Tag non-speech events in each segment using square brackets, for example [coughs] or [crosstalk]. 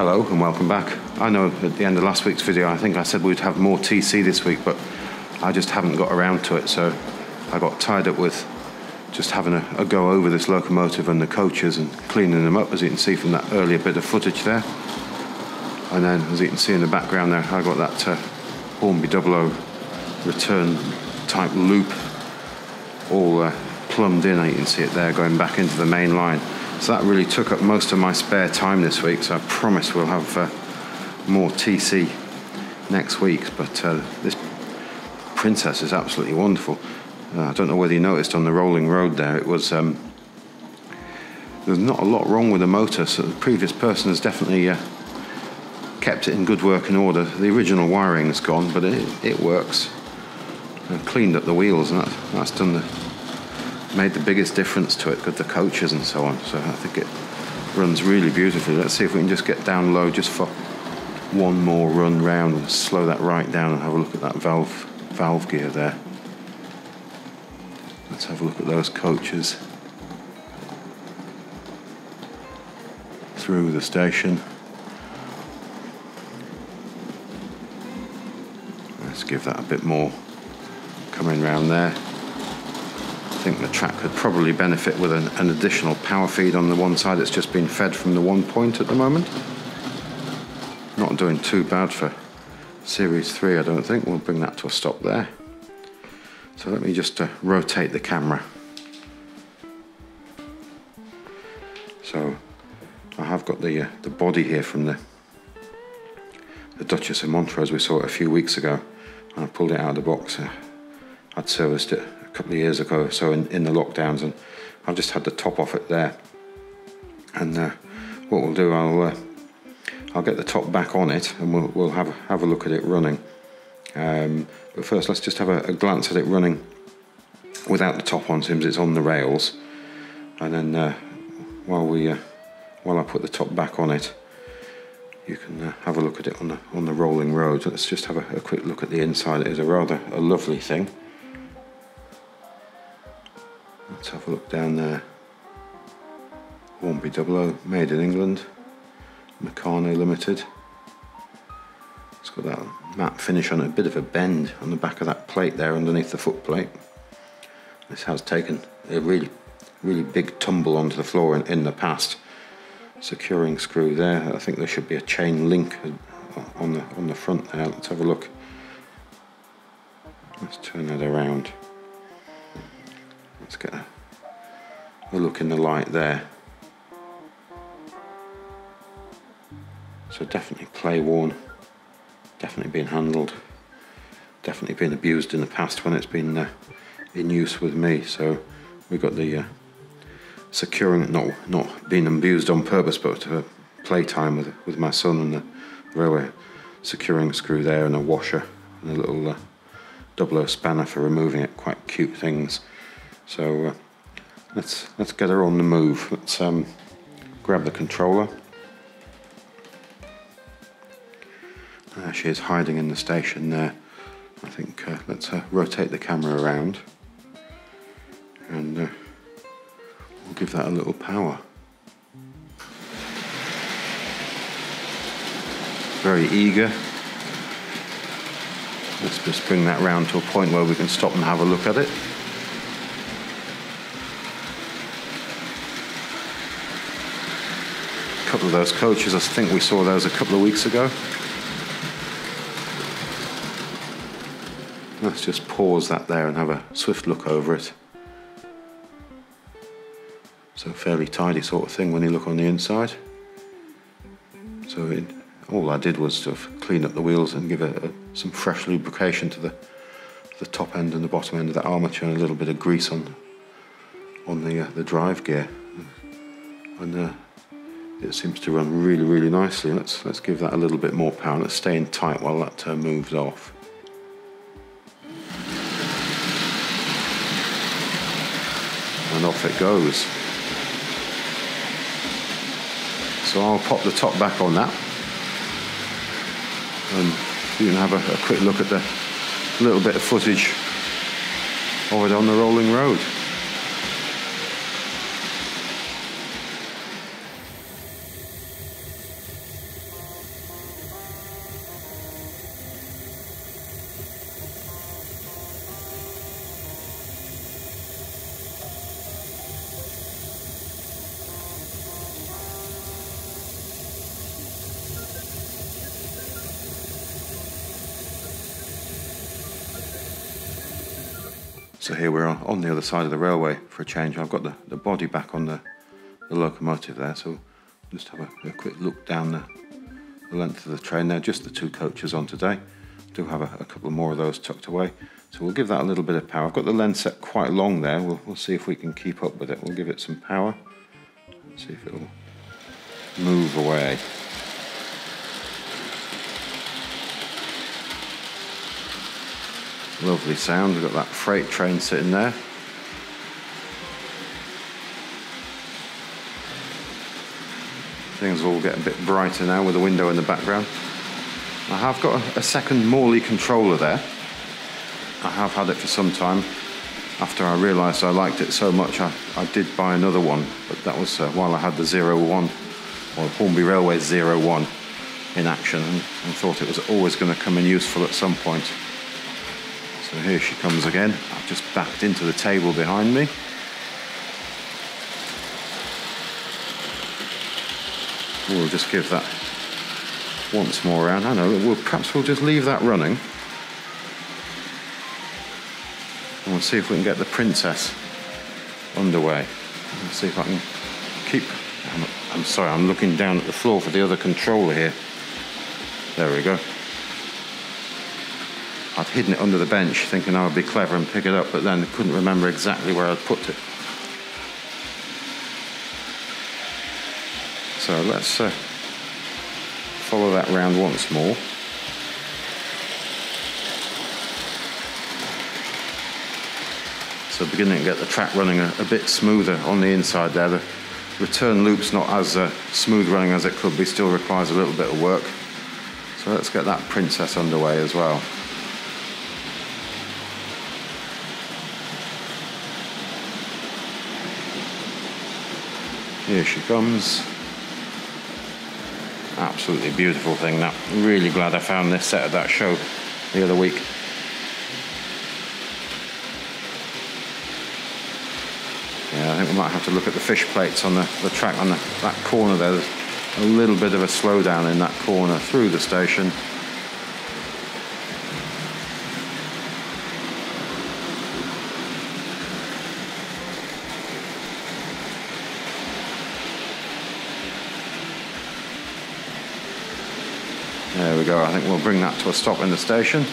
Hello and welcome back. I know at the end of last week's video I think I said we'd have more TC this week but I just haven't got around to it so I got tied up with just having a, a go over this locomotive and the coaches and cleaning them up as you can see from that earlier bit of footage there and then as you can see in the background there I got that uh, Hornby 00 return type loop all uh, plumbed in you can see it there going back into the main line so that really took up most of my spare time this week. So I promise we'll have uh, more TC next week. But uh, this Princess is absolutely wonderful. Uh, I don't know whether you noticed on the rolling road there, it was. Um, there's not a lot wrong with the motor, so the previous person has definitely uh, kept it in good working order. The original wiring is gone, but it, it works. I've cleaned up the wheels, and that, that's done the made the biggest difference to it with the coaches and so on. So I think it runs really beautifully. Let's see if we can just get down low just for one more run round and slow that right down and have a look at that valve valve gear there. Let's have a look at those coaches through the station. Let's give that a bit more coming round there. I think the track could probably benefit with an, an, additional power feed on the one side that's just been fed from the one point at the moment. Not doing too bad for Series 3, I don't think. We'll bring that to a stop there. So let me just uh, rotate the camera. So I have got the, uh, the body here from the, the Duchess of Montrose we saw it a few weeks ago. And I pulled it out of the box. Uh, I'd serviced it a couple of years ago, or so in, in the lockdowns, and I've just had the top off it there. And uh, what we'll do, I'll uh, I'll get the top back on it, and we'll we'll have have a look at it running. Um, but first, let's just have a, a, glance at it running without the top on, since it's on the rails. And then uh, while we uh, while I put the top back on it, you can uh, have a look at it on the on the rolling road. Let's just have a, a quick look at the inside. It is a rather a lovely thing. Let's have a look down there. Hornby 00, made in England. Meccano Limited. It's got that matte finish on it, a bit of a bend on the back of that plate there underneath the foot plate. This has taken a really, really big tumble onto the floor in, in the past. Securing screw there. I think there should be a chain link on the on the front there. Let's have a look. Let's turn that around. Let's get a, a look in the light there. So definitely play worn, definitely been handled, definitely been abused in the past when it's been uh, in use with me. So we've got the uh, securing, not not being abused on purpose, but uh, playtime with with my son and the railway securing screw there and a washer and a little uh, double O spanner for removing it. Quite cute things. So uh, let's let's get her on the move. Let's um, grab the controller. There she is hiding in the station there. I think uh, let's uh, rotate the camera around and uh, we'll give that a little power. Very eager. Let's just bring that round to a point where we can stop and have a look at it. Couple of those coaches. I think we saw those a couple of weeks ago. Let's just pause that there and have a swift look over it. So fairly tidy sort of thing when you look on the inside. So it, all I did was sort of clean up the wheels and give it a, some fresh lubrication to the the top end and the bottom end of the armature and a little bit of grease on on the uh, the drive gear. And uh, it seems to run really really nicely. Let's let's give that a little bit more power. Let's stay in tight while that uh, moves off. And off it goes. So I'll pop the top back on that. And you can have a, a quick look at the little bit of footage of it on the rolling road. So here we're on the other side of the railway for a change. I've got the, the body back on the, the locomotive there, so just have a, a quick look down the, the, length of the train there. Just the two coaches on today. Do have a, a, couple more of those tucked away. So we'll give that a little bit of power. I've got the lens set quite long there. We'll, we'll see if we can keep up with it. We'll give it some power. See if it'll move away. Lovely sound, we've got that freight train sitting there. Things all get a bit brighter now with the window in the background. I have got a, second Morley controller there. I have had it for some time. After I realised I liked it so much, I, I did buy another one, but that was uh, while I had the Zero One, or Hornby Railway Zero One in action, and, and thought it was always going to come in useful at some point. So here she comes again. I've just backed into the table behind me. We'll just give that once more around. I know, we'll, perhaps we'll just leave that running. And we'll see if we can get the princess underway. Let's see if I can keep... I'm, I'm sorry, I'm looking down at the floor for the other controller here. There we go. I'd hidden it under the bench thinking I would be clever and pick it up, but then couldn't remember exactly where I'd put it. So let's uh, follow that round once more. So beginning to get the track running a, a bit smoother on the inside there. The return loop's not as uh, smooth running as it could be, still requires a little bit of work. So let's get that princess underway as well. Here she comes. Absolutely beautiful thing that. Really glad I found this set at that show the other week. Yeah, I think we might have to look at the fish plates on the, the track on the, that corner there. There's a little bit of a slowdown in that corner through the station. We go. I think we'll bring that to a stop in the station.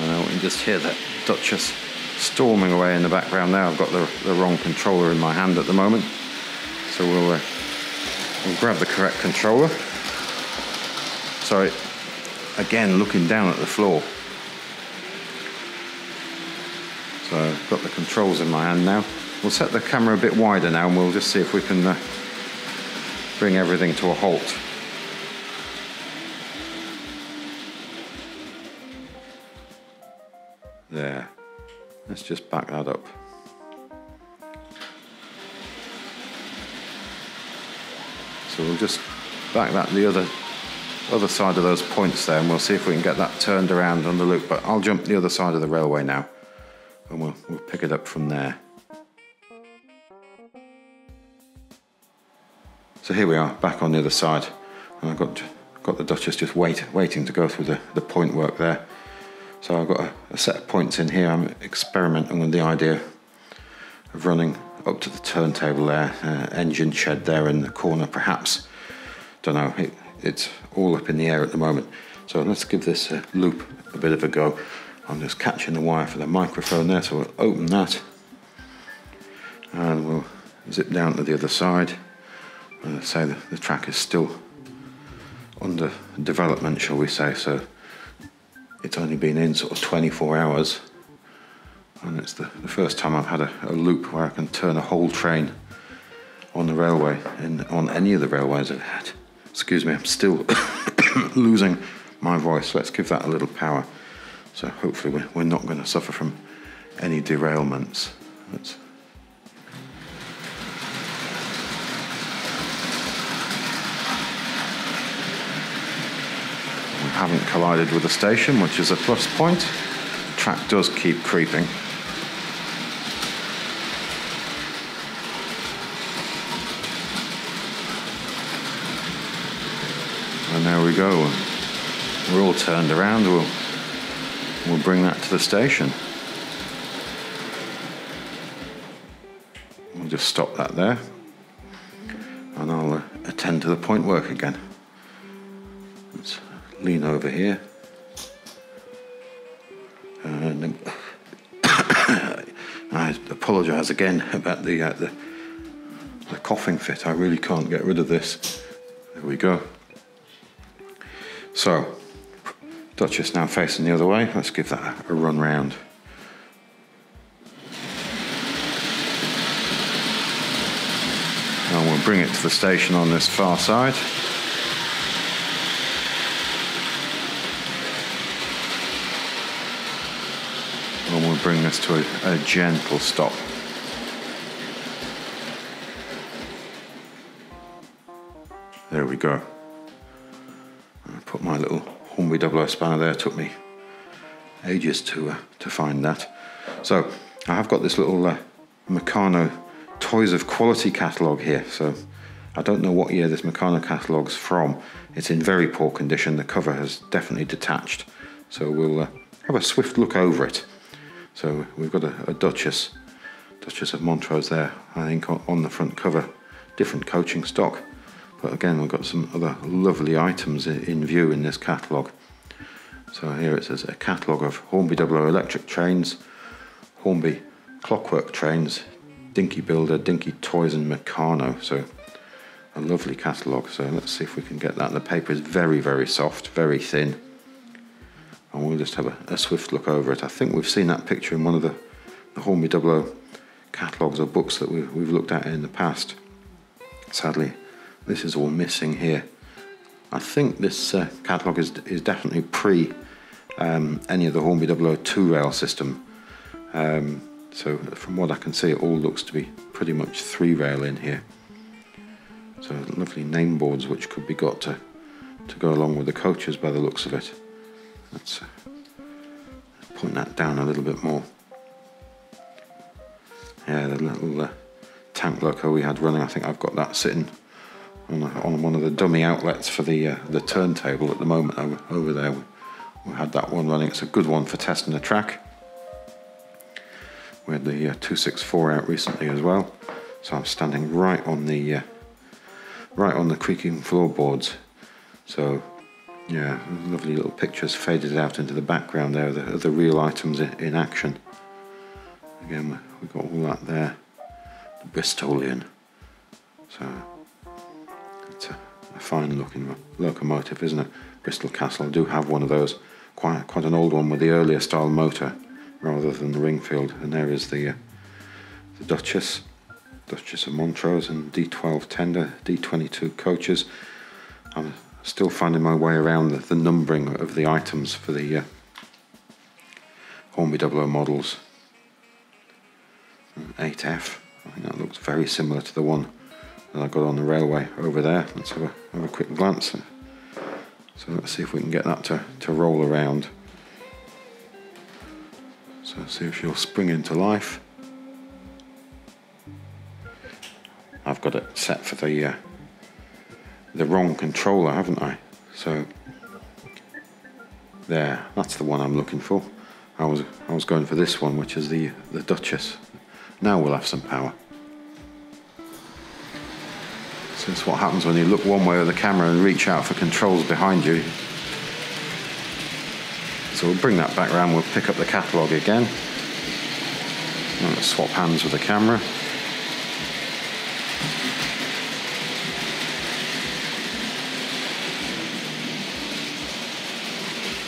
Uh, we can just hear that Duchess storming away in the background there. I've got the, the wrong controller in my hand at the moment. So we'll, uh, we'll grab the correct controller. Sorry, again looking down at the floor. So I've got the controls in my hand now. We'll set the camera a bit wider now and we'll just see if we can uh, bring everything to a halt. There. Let's just back that up. So we'll just back that the other other side of those points there and we'll see if we can get that turned around on the loop. But I'll jump the other side of the railway now and we'll, we'll pick it up from there. So here we are, back on the other side, and I've got got the Duchess just wait, waiting to go through the, the point work there. So I've got a, a set of points in here. I'm experimenting with the idea of running up to the turntable there, uh, engine shed there in the corner, perhaps. Don't know. It, it's all up in the air at the moment. So let's give this uh, loop a bit of a go. I'm just catching the wire for the microphone there, so we'll open that and we'll zip down to the other side. And I say the, the track is still under development, shall we say, so it's only been in sort of 24 hours and it's the, the first time I've had a, a, loop where I can turn a whole train on the railway and on any of the railways I've had. Excuse me, I'm still [coughs] losing my voice. Let's give that a little power. So hopefully we're, we're not going to suffer from any derailments. Let's haven't collided with the station, which is a plus point. Track does keep creeping. And there we go. We're all turned around. We'll, we'll bring that to the station. We'll just stop that there. And I'll uh, attend to the point work again. Lean over here. And [coughs] I apologise again about the, uh, the the coughing fit. I really can't get rid of this. There we go. So, Duchess now facing the other way. Let's give that a run round. And we'll bring it to the station on this far side. Bring this to a, a gentle stop. There we go put my little Hornby double O spanner there. Took me ages to uh, to find that. So I have got this little uh, Meccano Toys of Quality catalogue here. So I don't know what year this Meccano catalogue's from. It's in very poor condition. The cover has definitely detached. So we'll uh, have a swift look over it. So we've got a, a Duchess, Duchess of Montrose there, I think on, the front cover. Different coaching stock. But again, we've got some other lovely items in view in this catalogue. So here it says a catalogue of Hornby 00 electric trains, Hornby clockwork trains, Dinky Builder, Dinky Toys and Meccano. So a lovely catalogue. So let's see if we can get that. The paper is very, very soft, very thin. And we'll just have a, a swift look over it. I think we've seen that picture in one of the, the Hornby 00 catalogues or books that we've, we've looked at in the past. Sadly, this is all missing here. I think this uh, catalogue is, is definitely pre um, any of the Hornby 002 rail system. Um, so from what I can see, it all looks to be pretty much three rail in here. So lovely name boards which could be got to, to go along with the coaches by the looks of it. Let's uh, point that down a little bit more. Yeah, the little uh, tank loco we had running, I think I've got that sitting on, on one of the dummy outlets for the uh, the turntable at the moment over, over there. We, we, had that one running. It's a good one for testing the track. We had the uh, 264 out recently as well, so I'm standing right on the uh, right on the creaking floorboards. So yeah, lovely little pictures faded out into the background there the, the real items in, action. Again, we've got all that there. The Bristolian. So it's a, a fine looking locomotive, isn't it? Bristol Castle. I do have one of those, quite quite an old one with the earlier style motor rather than the Ringfield. And there is the uh, the Duchess, Duchess of Montrose, and D12 tender, D22 coaches. Still finding my way around the, the numbering of the items for the uh, Hornby 00 models. 8F. I think that looks very similar to the one that I got on the railway over there. Let's have a, have a quick glance. So let's see if we can get that to, to roll around. So see if she'll spring into life. I've got it set for the uh, the wrong controller, haven't I? So there, that's the one I'm looking for. I was I was going for this one, which is the the Duchess. Now we'll have some power. So it's what happens when you look one way with the camera and reach out for controls behind you. So we'll bring that back around, we'll pick up the catalogue again. swap hands with the camera.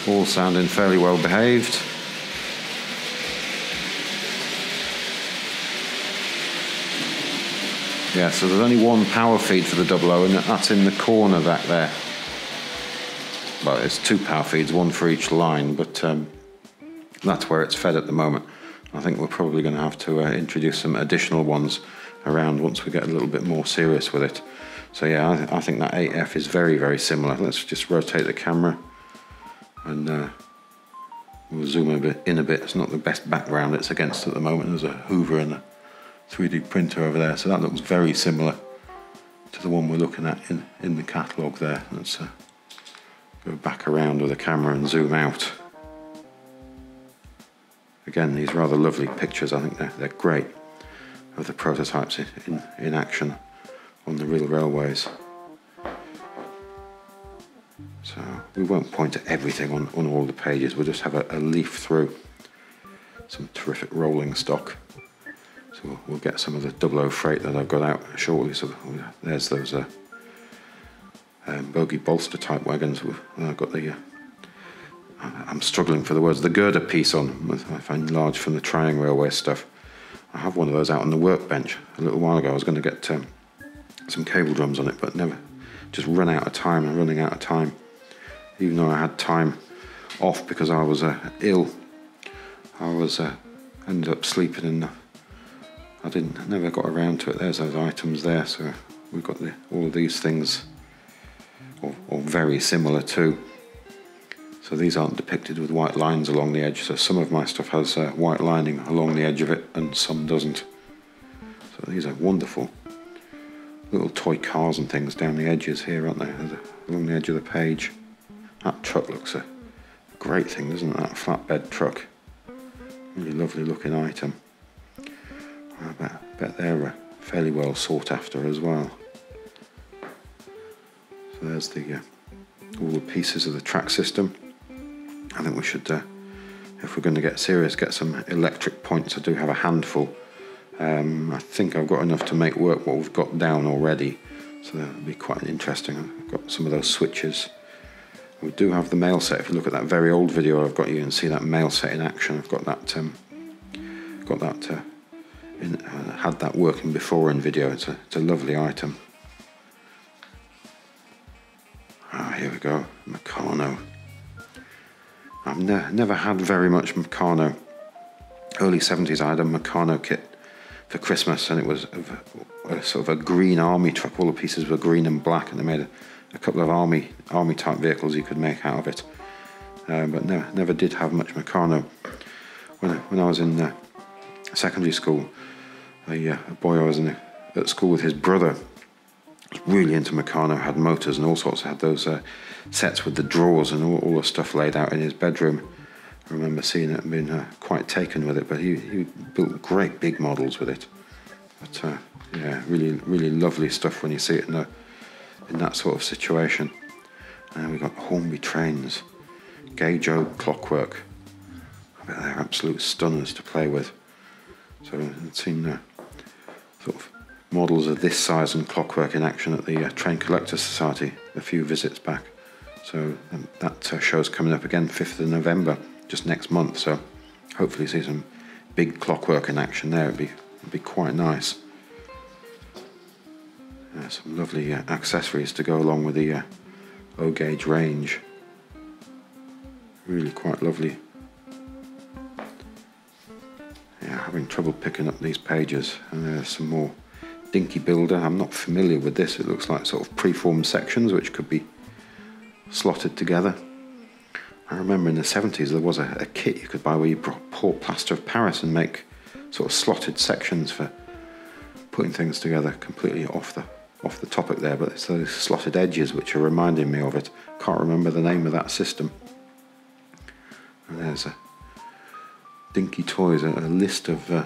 All sounding fairly well behaved. Yeah, so there's only one power feed for the double O, and that's in the corner back there. Well, it's two power feeds, one for each line, but um, that's where it's fed at the moment. I think we're probably going to have to uh, introduce some additional ones around once we get a little bit more serious with it. So yeah, I, th I think that 8F is very, very similar. Let's just rotate the camera and uh, we'll zoom a bit in a bit. It's not the best background it's against at the moment. There's a Hoover and a 3D printer over there. So that looks very similar to the one we're looking at in, in the catalogue there. Let's uh, go back around with the camera and zoom out. Again, these rather lovely pictures. I think they're, they're great of the prototypes in, in, in action on the real railways. We won't point at everything on, on all the pages, we'll just have a, a leaf through some terrific rolling stock. So we'll, we'll, get some of the double O freight that I've got out shortly. So there's those uh, um, bogie bolster type wagons. I've got the, uh, I'm struggling for the words, the girder piece on. I find large from the Tri-ang Railway stuff. I have one of those out on the workbench a little while ago. I was going to get um, some cable drums on it, but never, just run out of time and running out of time even though I had time off because I was uh, ill. I was uh, ended up sleeping and I didn't never got around to it. There's those items there, so we've got the, all of these things, or, or very similar too. So these aren't depicted with white lines along the edge. So some of my stuff has uh, white lining along the edge of it, and some doesn't. So these are wonderful little toy cars and things down the edges here, aren't they? Along the edge of the page. That truck looks a great thing, doesn't it? That flatbed truck. Really lovely looking item. I bet, bet they're uh, fairly well sought after as well. So there's the uh, all the pieces of the track system. I think we should, uh, if we're going to get serious, get some electric points. I do have a handful. Um, I think I've got enough to make work what we've got down already. So that'll be quite interesting. I've got some of those switches. We do have the mail set. If you look at that very old video I've got, you can see that mail set in action. I've got that, um, got that, uh, in, uh, had that working before in video. It's a, it's a lovely item. Ah, here we go, Meccano. I've ne never had very much Meccano. Early 70s, I had a Meccano kit for Christmas, and it was a, sort of a green army truck. All the pieces were green and black, and they made a a couple of army army type vehicles you could make out of it. Uh, but never, never did have much Meccano. When I, when I was in uh, secondary school, a, uh, a, boy I was in at school with his brother was really into Meccano, had motors and all sorts, had those uh, sets with the drawers and all, all, the stuff laid out in his bedroom. I remember seeing it and being uh, quite taken with it, but he, he built great big models with it. But uh, yeah, really, really lovely stuff when you see it in the in that sort of situation. And we've got Hornby trains, Gauge-O clockwork. I bet they're absolute stunners to play with. So I've seen sort of models of this size and clockwork in action at the uh, Train Collector Society a few visits back. So um, that uh, show's coming up again 5th of November, just next month. So hopefully see some big clockwork in action there. It'd be, it'd be quite nice. Some lovely uh, accessories to go along with the uh, O gauge range. Really quite lovely. Yeah, having trouble picking up these pages. And there's some more Dinky Builder. I'm not familiar with this. It looks like sort of preformed sections which could be slotted together. I remember in the 70s there was a, a kit you could buy where you pour plaster of Paris and make sort of slotted sections for putting things together completely off the off the topic there, but it's those slotted edges which are reminding me of it. Can't remember the name of that system. And there's a Dinky Toys, a, a list of uh,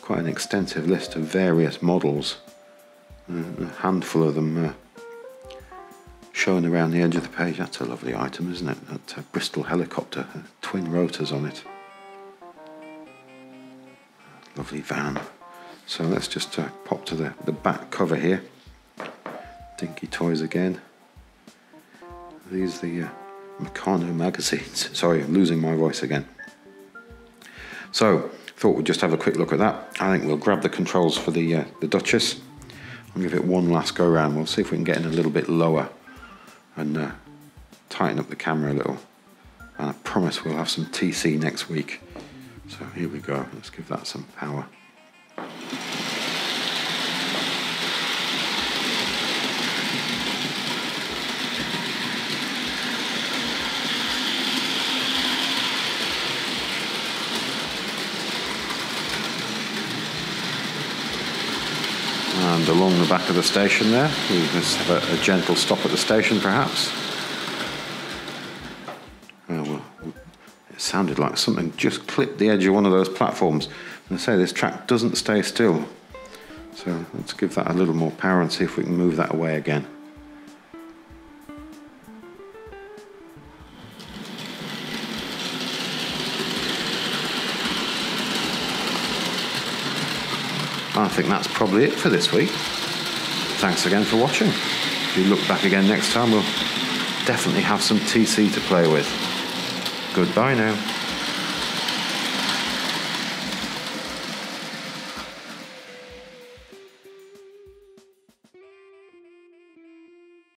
quite an extensive list of various models. Uh, a handful of them uh, showing around the edge of the page. That's a lovely item, isn't it? That uh, Bristol helicopter, uh, twin rotors on it. Lovely van. So let's just uh, pop to the, the back cover here. Dinky Toys again. These are the uh, Meccano magazines. [laughs] Sorry, I'm losing my voice again. So, thought we'd just have a quick look at that. I think we'll grab the controls for the, uh, the Duchess and give it one last go around. We'll see if we can get in a little bit lower and uh, tighten up the camera a little. And I promise we'll have some TC next week. So here we go. Let's give that some power. And along the back of the station there, we just have a, a gentle stop at the station perhaps. Well, it sounded like something just clipped the edge of one of those platforms. And I say this track doesn't stay still. So let's give that a little more power and see if we can move that away again. I think that's probably it for this week. Thanks again for watching. If you look back again next time, we'll definitely have some TC to play with. Goodbye now.